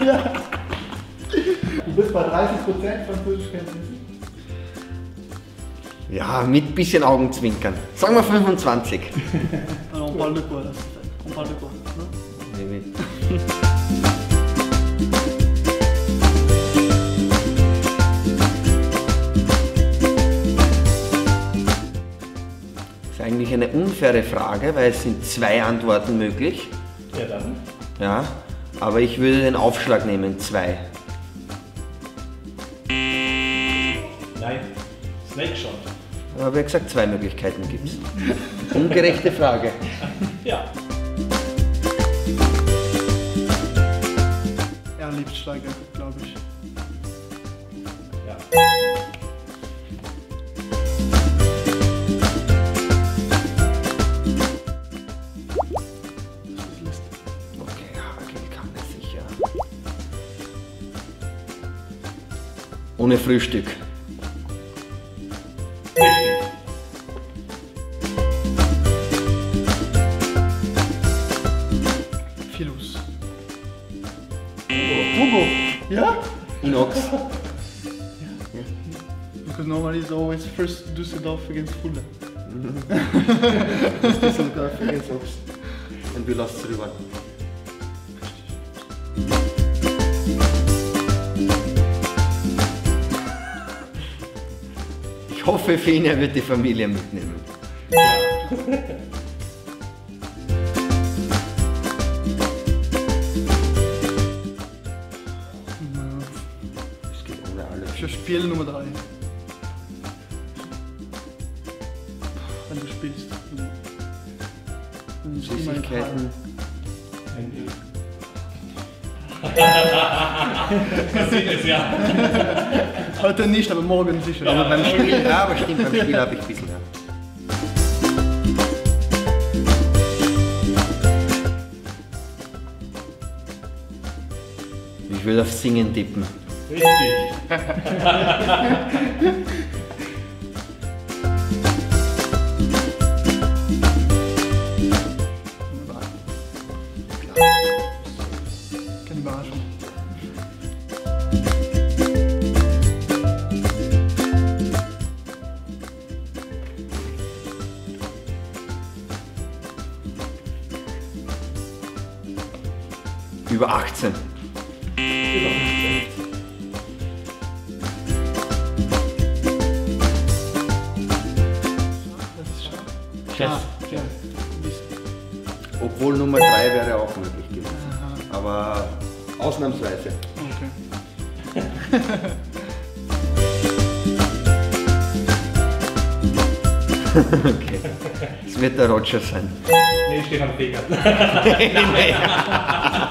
Ja. Du bist bei 30% Französischkenntnissen. Ja, mit bisschen Augenzwinkern. Sagen wir 25. Alors on parle de quoi là On parle de quoi non Nee, nee. Das ist eigentlich eine unfaire Frage, weil es sind zwei Antworten möglich. Ja, dann. Ja, aber ich würde den Aufschlag nehmen, zwei. Nein. Snake Shot. Aber wie gesagt, zwei Möglichkeiten gibt es. Ungerechte Frage. Ja. Er liebt Steiger, glaube ich. Ja. Ohne Frühstück. Philus. Hugo. Ja? Inox. Because normally it's always first Düsseldorf against Fulda. Düsseldorf against Ox. And we lost 3-1. Ich hoffe, für ihn, er wird die Familie mitnehmen. Es geht ohne alles. Für Spiel Nummer 3. Wenn du spielst. Dann dann ist immer ein Süßigkeiten. Ein Man sieht es ja. Heute nicht, aber morgen sicher. Aber beim Spiel, ja, aber stimmt, beim Spiel habe ich ein bisschen. Ich will auf Singen tippen. Richtig. Über 18. Das ist schade. Chess. Ah, ja. Mist. Obwohl Nummer 3 wäre auch möglich gewesen. Aha. Aber ausnahmsweise. Okay. Okay. Es wird der Roger sein. Nee, Stefan Fegert. Deutschsprach. Ganz klar.